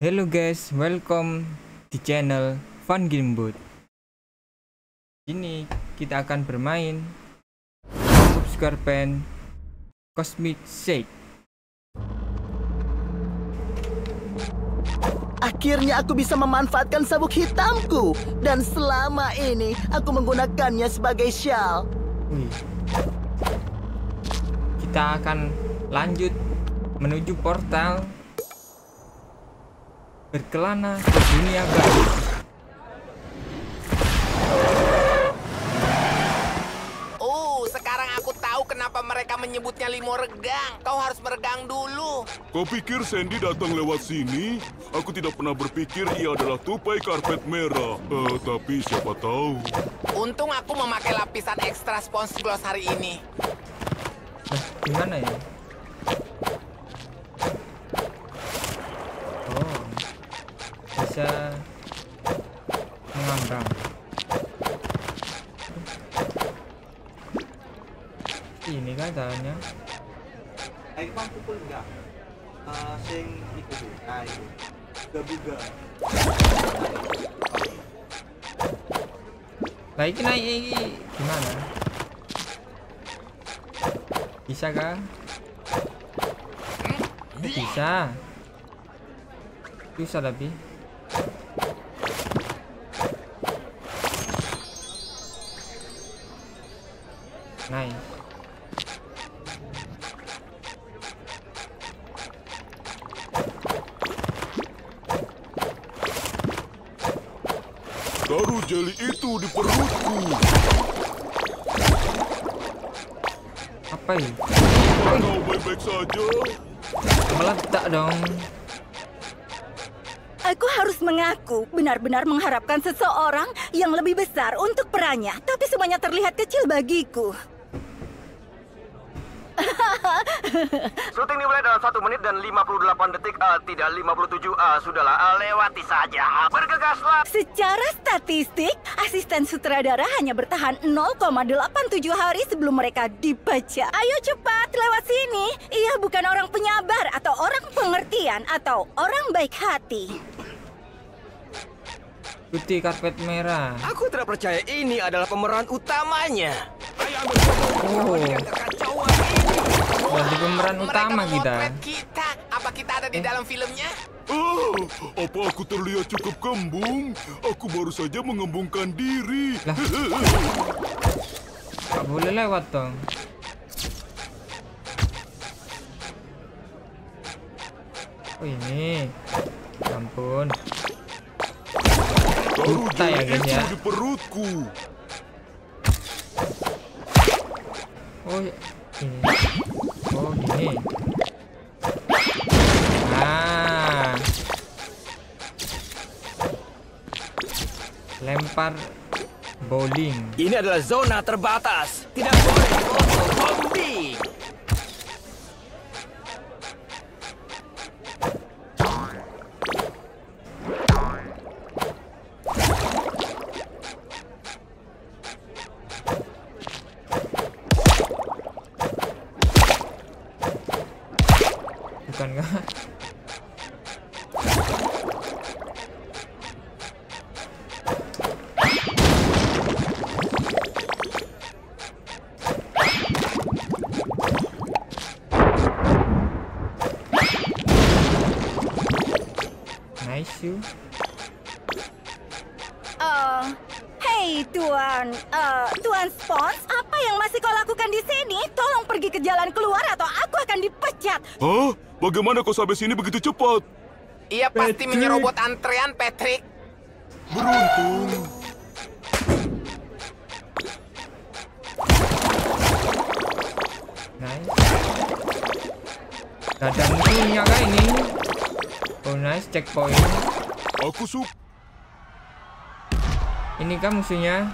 Hello guys, welcome di channel Fun Gamebot. Ini kita akan bermain Scarpen Cosmic Shake. Akhirnya aku bisa memanfaatkan sabuk hitamku dan selama ini aku menggunakannya sebagai shawl. Wih. Kita akan lanjut menuju portal berkelana ke dunia baru. Oh, sekarang aku tahu kenapa mereka menyebutnya limo regang. Kau harus meregang dulu. Kau pikir Sandy datang lewat sini? Aku tidak pernah berpikir ia adalah tupai karpet merah. Eh, tapi siapa tahu. Untung aku memakai lapisan ekstra spons gloss hari ini. Nah, gimana ya? Oh, bisa mengambang. Ini kan caranya. Ayo bang pukul enggak? Uh, sing iku tuh, nah itu. Buga-buga. Lah iki naik iki gimana? Bisa kah? Oh, bisa. Bisa tapi. Benar-benar mengharapkan seseorang yang lebih besar untuk perannya, tapi semuanya terlihat kecil bagiku. Syuting dimulai dalam 1 menit dan 58 detik, uh, tidak 57, uh, sudahlah, uh, lewati saja. Bergegaslah. Secara statistik, asisten sutradara hanya bertahan 0,87 hari sebelum mereka dibaca. Ayo cepat lewat sini. Ia bukan orang penyabar atau orang pengertian atau orang baik hati. Putih karpet merah. Aku tidak percaya ini adalah pemeran utamanya. Oh, jadi pemeran Mereka utama kita. kita. Apa kita ada di dalam filmnya? Oh, apa aku terlihat cukup kembung? Aku baru saja mengembungkan diri. Lah. Gak boleh lewat dong. Oh ini. Ya ampun. Buta ya, guys, ya. di perutku. Oh ini. Oh gini. Ah. Lempar bowling. Ini adalah zona terbatas. Tidak boleh foto zombie. Bukan kah? Nice you. Eh, hey Tuan, Eh, Tuan Spons, apa yang masih kau lakukan di sini? Tolong pergi ke jalan keluar atau aku akan dipecat. Hah? Bagaimana kau sampai sini begitu cepat? Ia pasti Patrick. menyerobot antrean, Patrick. Beruntung. Nice. Ada musuhnya kah ini? Oh nice, checkpoint. Aku suka. Ini kan musuhnya.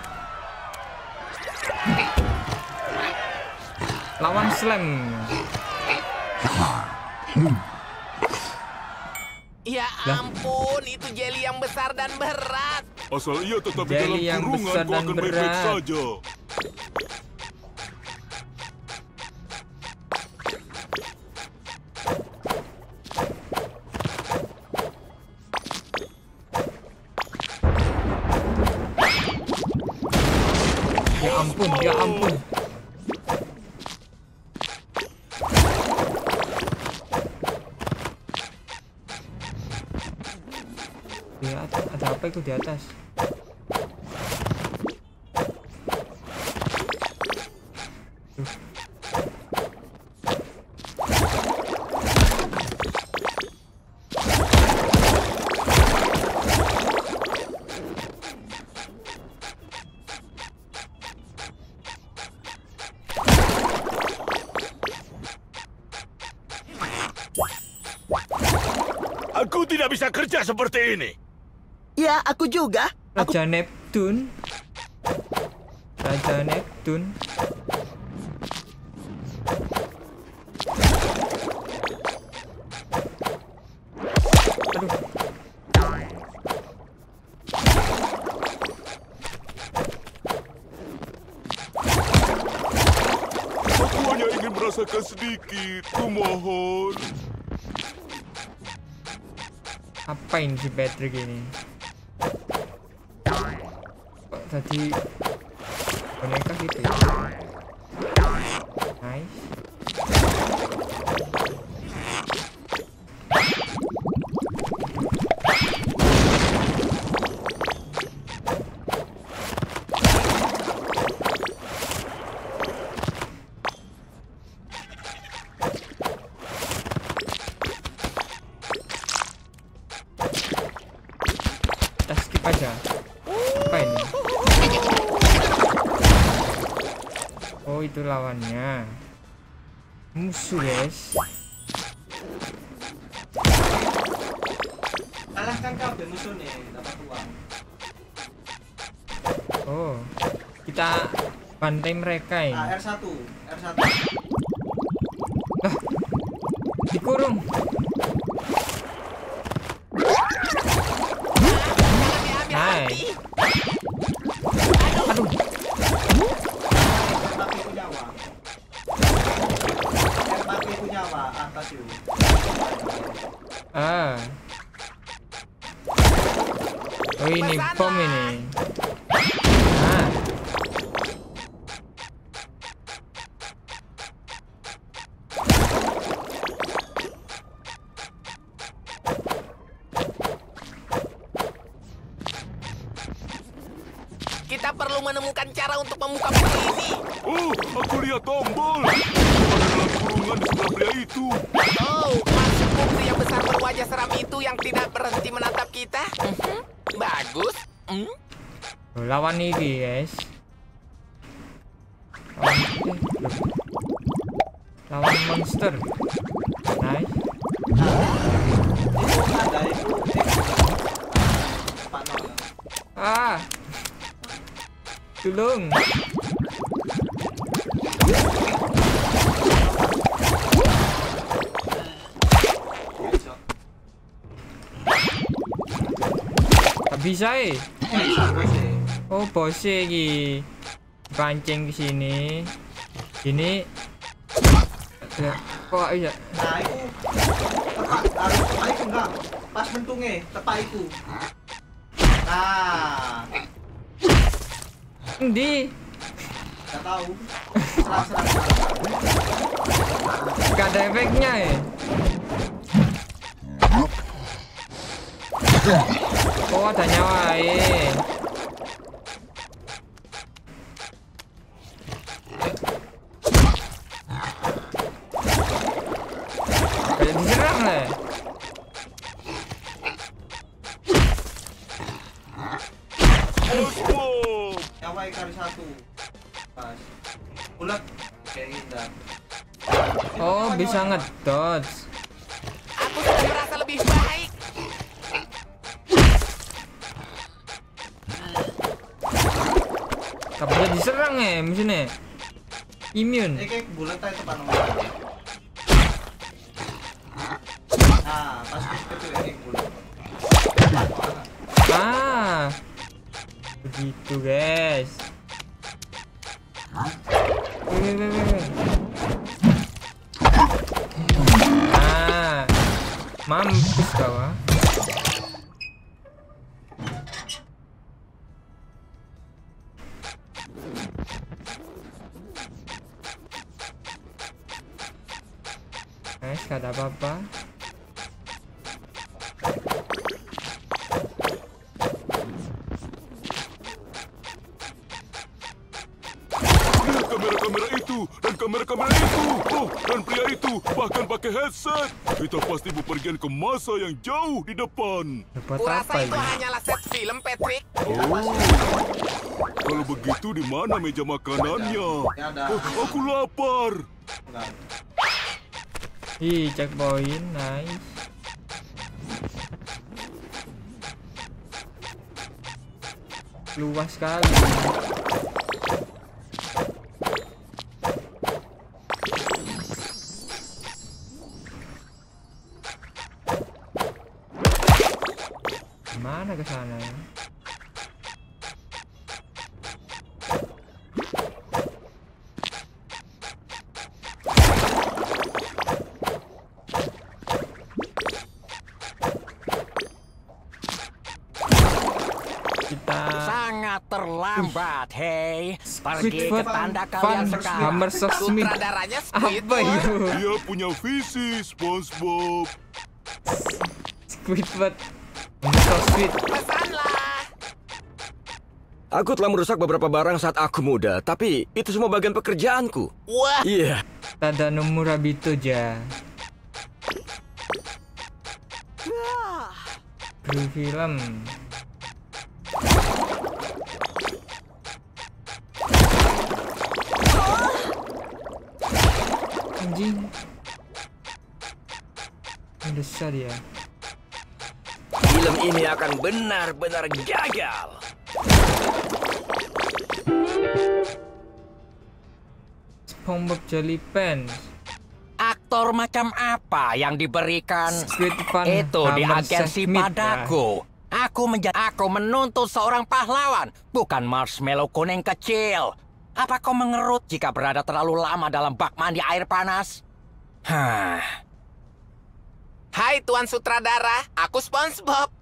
Lawan slam. Ya ampun, itu jelly yang besar dan berat. Asal ia tetap di dalam Jeli yang kurungan, besar kau dan akan baik-baik berat. saja. Itu di atas? Aku tidak bisa kerja seperti ini. Ya, aku juga. Aku Raja Neptun. Raja Neptun. Aduh. Aku hanya ingin merasakan sedikit. Kumohon. Apa ini si Patrick ini? Kok tadi boneka gitu ya? Nice. Guys. Kalahkan kabeh musuhnya dapat uang. Oh kita bantai mereka ini. Ah, R1, R1. Kita perlu menemukan cara untuk membuka pintu ini. Oh, aku lihat tombol. Ada dalam kurungan di sebelah pria itu. Oh, maksudmu pria besar berwajah seram itu yang tidak berhenti menatap kita? Mhm. Bagus. Hmm? Tuh, lawan ini guys. Lawan monster. Gak bisa eh. Oh, bose iki. Pancing ke sini. Ini Ya, kok iya? Nah. Pas bentungnya, tepat itu. Nah, Endi? enggak tahu. Serang serang. serang. Gak ada efeknya ya? Oh, ada nyawa eh. Oh, bisa Mampus kau ah. Eh, nice, gak apa-apa. Pakai headset. Kita pasti bepergian ke masa yang jauh di depan. Dapat Kurasa apa itu ini? hanyalah set film, Patrick. Oh, kalau begitu di mana meja makanannya? Ya. Oh, aku lapar. Ih, checkpoint, nice. Luas sekali. Kita Sangat terlambat, hei. Pergi ke Squidward tanda kalian sekarang. Hammer Smith. Sutradaranya Apa Squidward. itu? Dia punya visi, SpongeBob. Squidward. So sweet. Aku telah merusak beberapa barang saat aku muda, tapi itu semua bagian pekerjaanku. Wah, Iya. Tada nomura bito ja. Kru film. Anjing. Besar ya. Film ini akan benar-benar gagal. SpongeBob Jelly Pants. Aktor macam apa yang diberikan itu di agensi Smith, padaku? Aku menjadi aku menuntut seorang pahlawan, bukan marshmallow kuning kecil. Apa kau mengerut jika berada terlalu lama dalam bak mandi air panas? Hah, hai Tuan Sutradara, aku SpongeBob.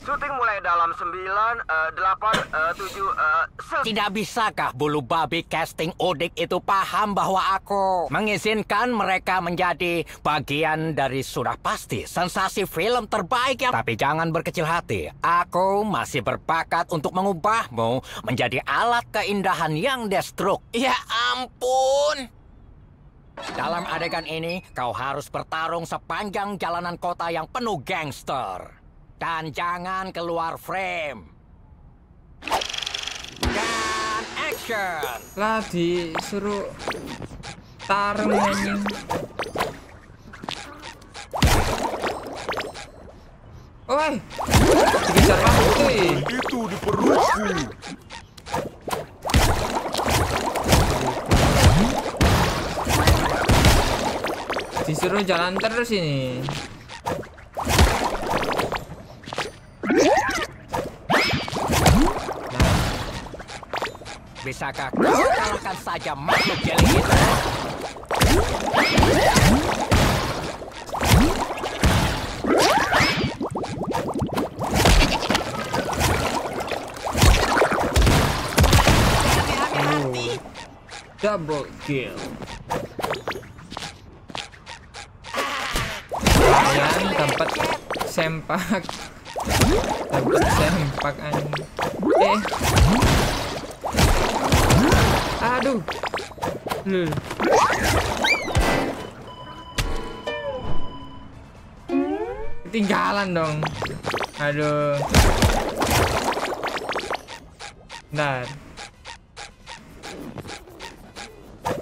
Syuting mulai dalam 9, eh, 8, eh, 7, eh, se- Tidak bisakah bulu babi casting Odik itu paham bahwa aku mengizinkan mereka menjadi bagian dari sudah pasti sensasi film terbaik ya. Tapi jangan berkecil hati. Aku masih berbakat untuk mengubahmu menjadi alat keindahan yang destruk. Ya ampun. Dalam adegan ini, kau harus bertarung sepanjang jalanan kota yang penuh gangster. Dan jangan keluar frame. Dan action! Lah disuruh tarung anjing. Oi, dikejar waktu ih. Itu di perutku. Disuruh jalan terus ini. Bisakah kau kalahkan saja makhluk jeli itu? Double kill. Kalian dapat sempak. Dapat sempak anjing. Eh. Aduh. Lul. Ketinggalan dong. Aduh. Bentar.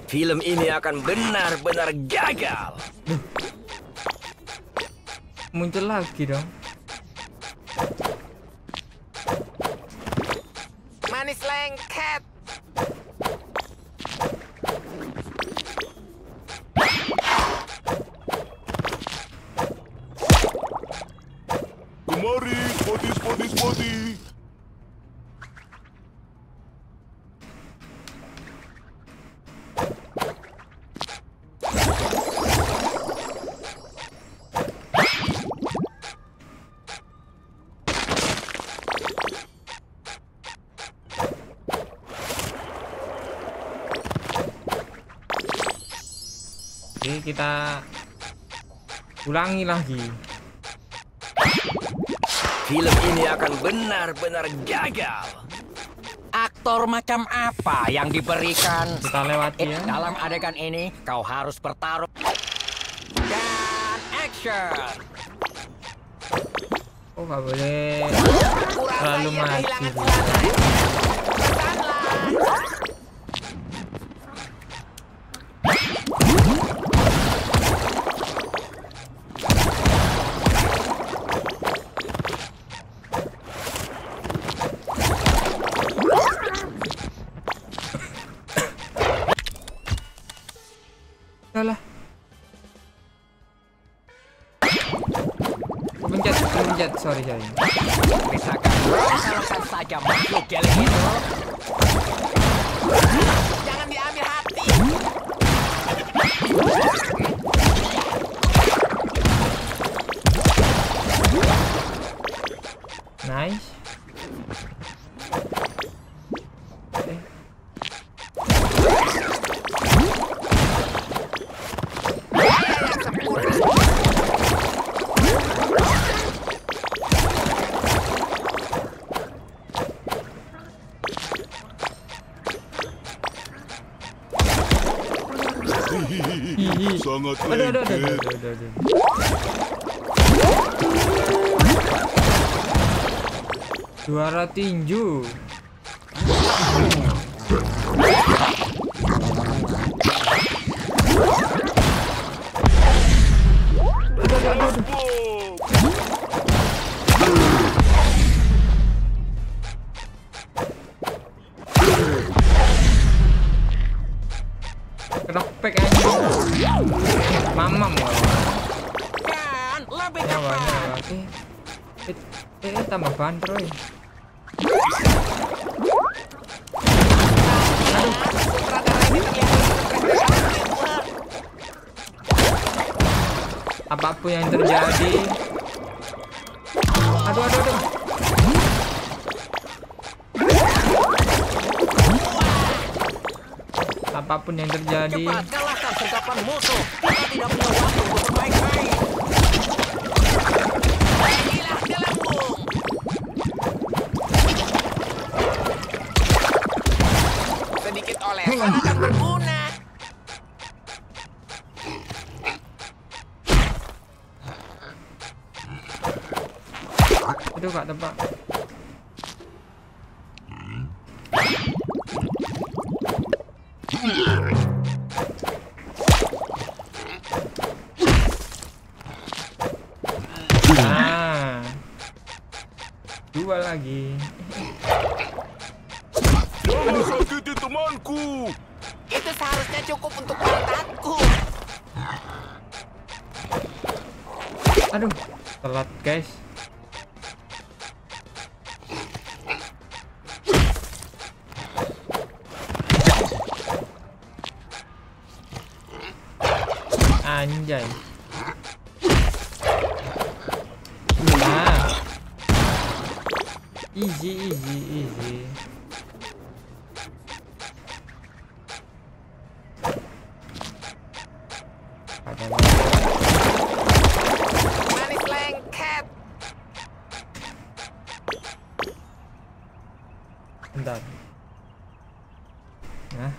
film ini akan benar-benar gagal. Muncul lagi dong. Manis lengket. Ulangi lagi. Film ini akan benar-benar gagal. Aktor macam apa yang diberikan? Kita lewati Eh, ya. dalam adegan ini kau harus bertarung. Dan action. Oh nggak boleh terlalu maju. orilladín. sangat Aduh, aduh, aduh, aduh, aduh. Suara tinju. Terlihat stres. Apa pun yang terjadi. Aduh, aduh, aduh. Apa pun yang terjadi. Cepat kalahkan musuh. Kita tidak punya guys. Anjay. Nah. Easy, easy, easy lagi. Manis lengket. Bentar. Nah.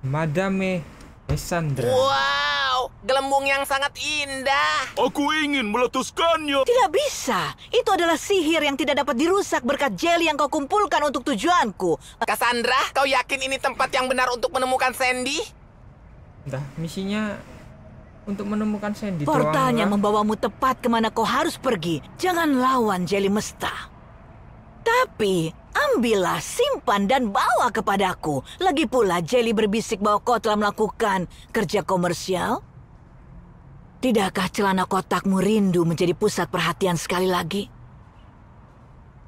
Madame Cassandra. Wow, gelembung yang sangat indah. Aku ingin meletuskannya. Tidak bisa. Itu adalah sihir yang tidak dapat dirusak berkat jelly yang kau kumpulkan untuk tujuanku. Cassandra, kau yakin ini tempat yang benar untuk menemukan Sandy? Dah, misinya untuk menemukan Sandy Portalnya membawamu tepat ke mana kau harus pergi. Jangan lawan jelly mesta. Tapi, ambillah, simpan, dan bawa kepadaku. Lagi pula, Jelly berbisik bahwa kau telah melakukan kerja komersial. Tidakkah celana kotakmu rindu menjadi pusat perhatian sekali lagi?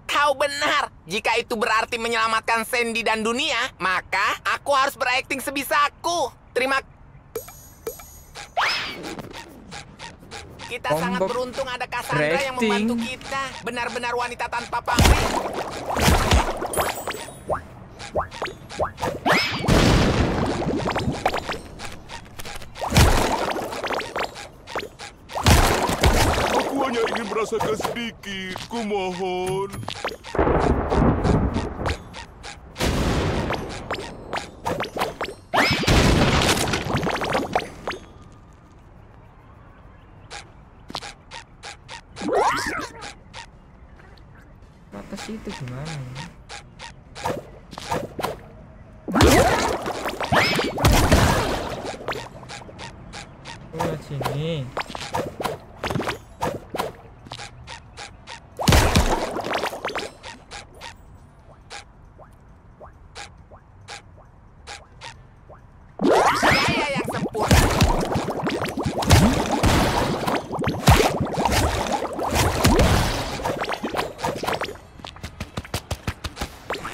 Kau benar. Jika itu berarti menyelamatkan Sandy dan dunia, maka aku harus berakting sebisaku. Terima Kita Kombok. sangat beruntung ada Cassandra Resting. yang membantu kita. Benar-benar wanita tanpa pamrih. Aku hanya ingin merasakan sedikit. Kumohon.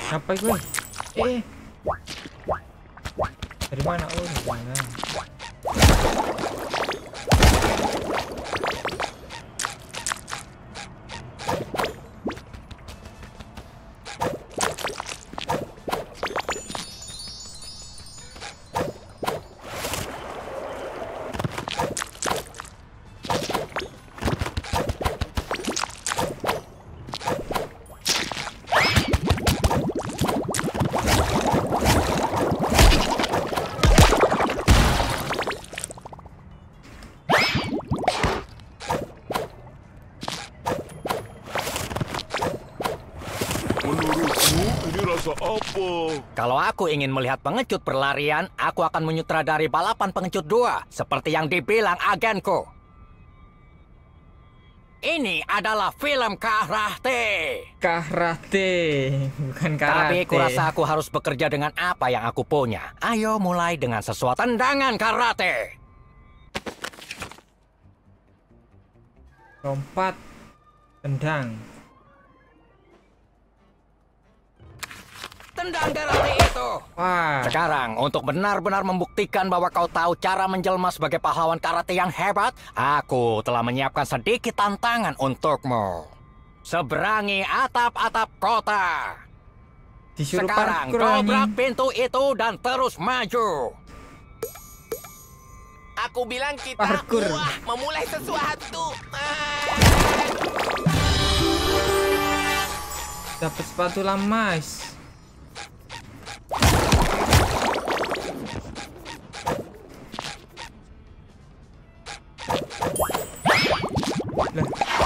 Apa gue? Eh. Dari mana? Oh, dari mana? Aku ingin melihat pengecut berlarian, aku akan menyutradari balapan pengecut 2, seperti yang dibilang agenku. Ini adalah film karate. Karate, bukan karate. Tapi kurasa aku harus bekerja dengan apa yang aku punya. Ayo mulai dengan sesuatu tendangan karate. lompat, tendang. Tendang karate itu. Wah, Sekarang, untuk benar-benar membuktikan bahwa kau tahu cara menjelma sebagai pahlawan karate yang hebat, aku telah menyiapkan sedikit tantangan untukmu. Seberangi atap-atap kota. disuruh Sekarang, dobrak pintu itu dan terus maju. Aku bilang kita Parkur. wah memulai sesuatu. Dapat sepatu lamas. Lah,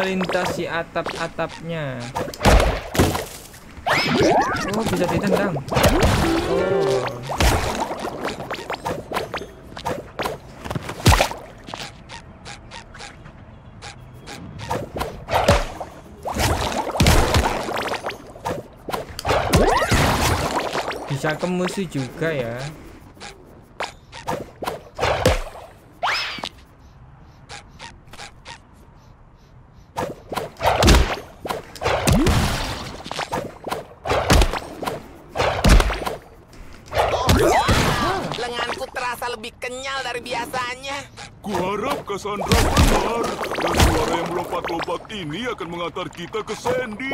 melintasi atap-atapnya. Oh, bisa ditendang. Oh. Bisa ke musuh juga ya. Mengantar kita ke Sandy.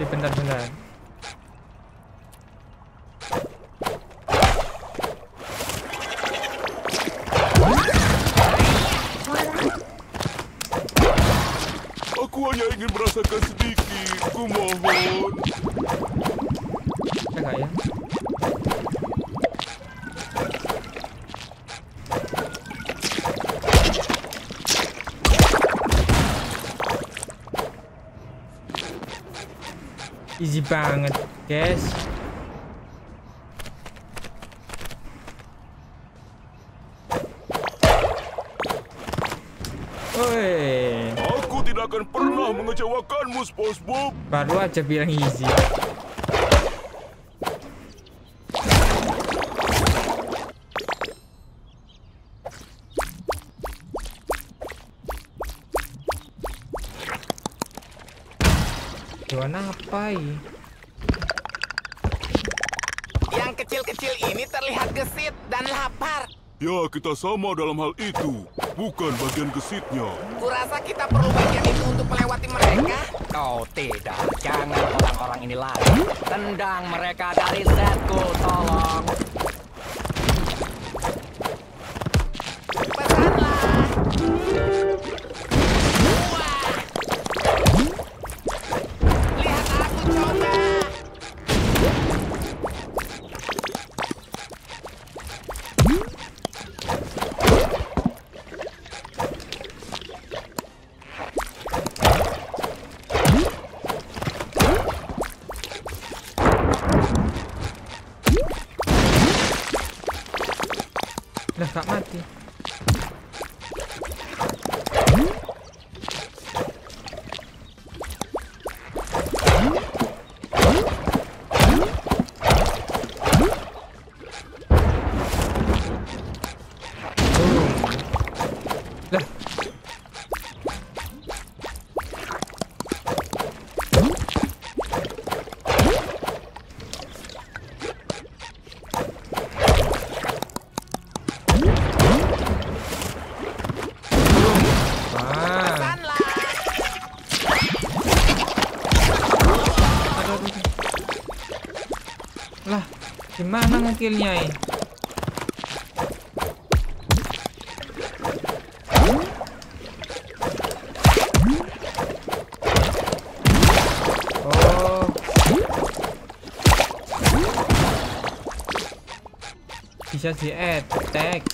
Eh, bentar-bentar. Aku hanya ingin merasakan sedikit. Kumohon. Bisa nggak ya? Easy banget, guys. Woi, Aku tidak akan pernah mengecewakanmu, SpongeBob. baru aja bilang easy. hijauan apa ini? Yang kecil-kecil ini terlihat gesit dan lapar. Ya, kita sama dalam hal itu. Bukan bagian gesitnya. Kurasa kita perlu bagian itu untuk melewati mereka. Oh tidak, jangan orang-orang ini lari. Tendang mereka dari setku, tolong. Gimana ngekillnya ini? Oh. Bisa di attack.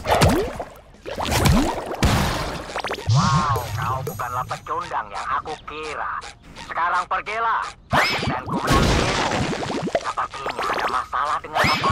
Wow, kau bukanlah pecundang yang aku kira. Sekarang pergilah. Ha ha ha!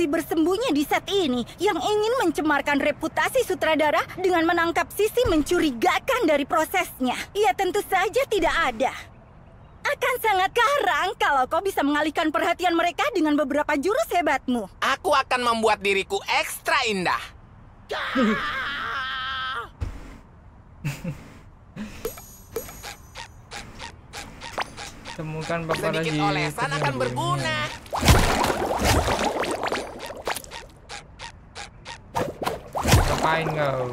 Paparazi bersembunyi di set ini yang ingin mencemarkan reputasi sutradara dengan menangkap sisi mencurigakan dari prosesnya. Ya tentu saja tidak ada. Akan sangat karang kalau kau bisa mengalihkan perhatian mereka dengan beberapa jurus hebatmu. Aku akan membuat diriku ekstra indah. Temukan paparazi. Sedikit olesan akan berguna. Ngapain kau?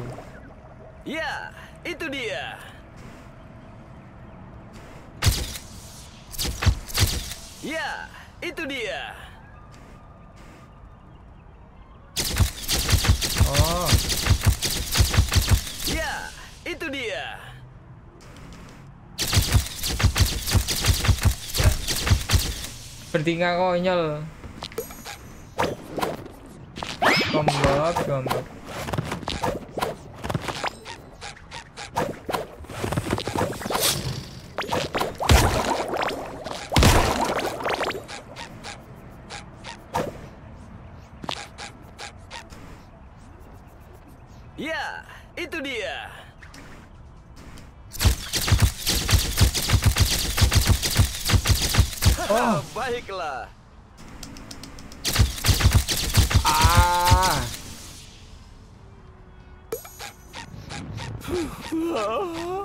Ya, itu dia. Ya, itu dia. Oh, Ya, itu dia. seperti nggak konyol. Gombok, gombok. Ya, itu dia. Oh. Baiklah. Ah.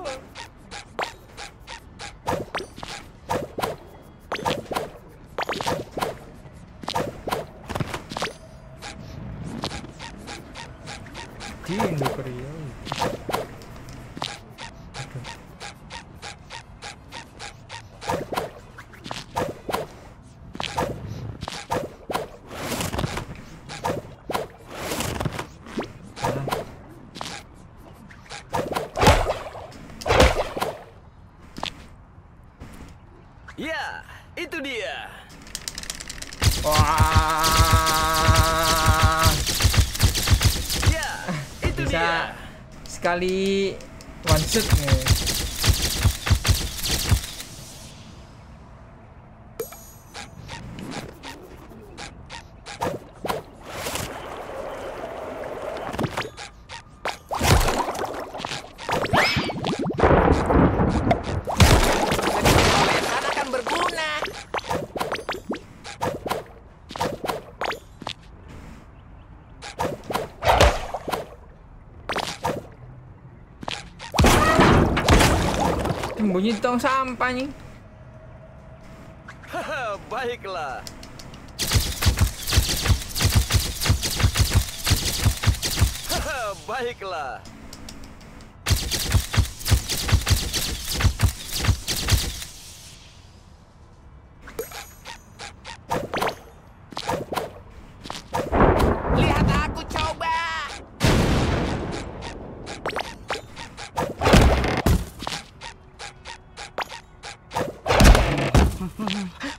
bisa dia. sekali one shot nih. Pani.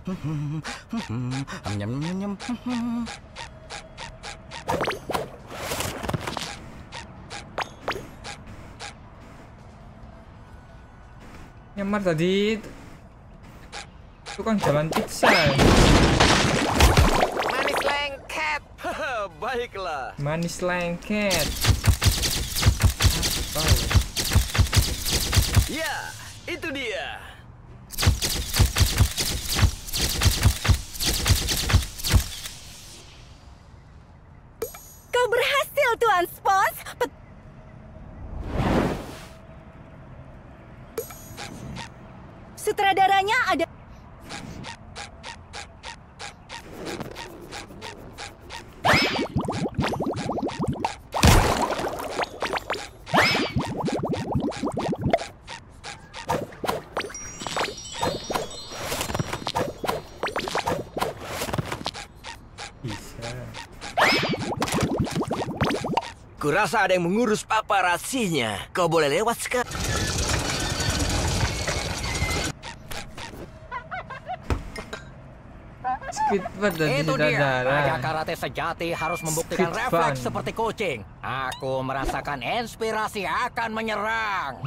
Nyam, nyam, nyam. Nyamar tadi tukang jualan pizza. Manis lengket. Baiklah. Manis lengket. Apa Kurasa ada yang mengurus paparasinya. Kau boleh lewat sekarang. Squidward tadi Itu dia. Raja karate sejati harus membuktikan Squid refleks Fun. seperti kucing. Aku merasakan inspirasi akan menyerang.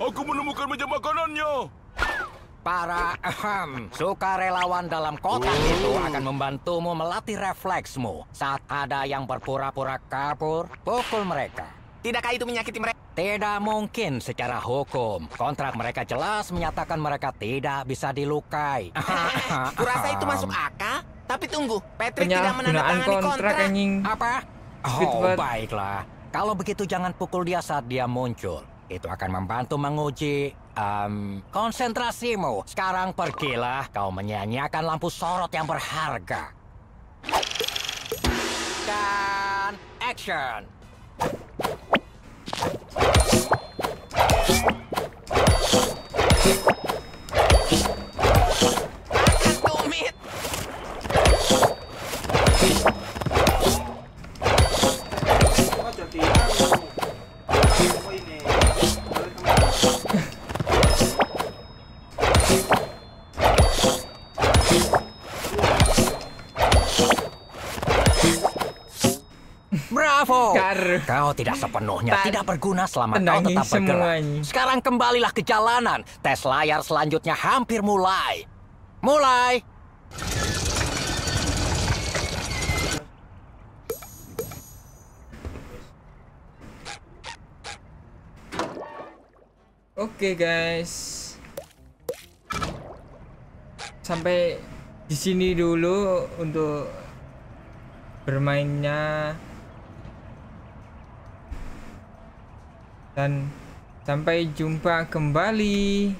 Aku menemukan meja makanannya. Para ahem, sukarelawan dalam kotak itu akan membantumu melatih refleksmu. Saat ada yang berpura-pura kabur, pukul mereka. Tidakkah itu menyakiti mereka? Tidak mungkin secara hukum. Kontrak mereka jelas menyatakan mereka tidak bisa dilukai. Kurasa itu masuk akal. Tapi tunggu, Patrick tidak Penyalahgunaan menandatangani kontrak kontrak. anjing. Apa? Oh, baiklah. Kalau begitu jangan pukul dia saat dia muncul. Itu akan membantu menguji em, konsentrasimu. Sekarang pergilah, kau menyanyiakan lampu sorot yang berharga. Dan action. Kau tidak sepenuhnya tidak berguna selama kau tetap bergerak. semuanya. Sekarang kembalilah ke jalanan. Tes layar selanjutnya hampir mulai. Mulai! Oke guys. Sampai di sini dulu untuk bermainnya. Dan sampai jumpa kembali.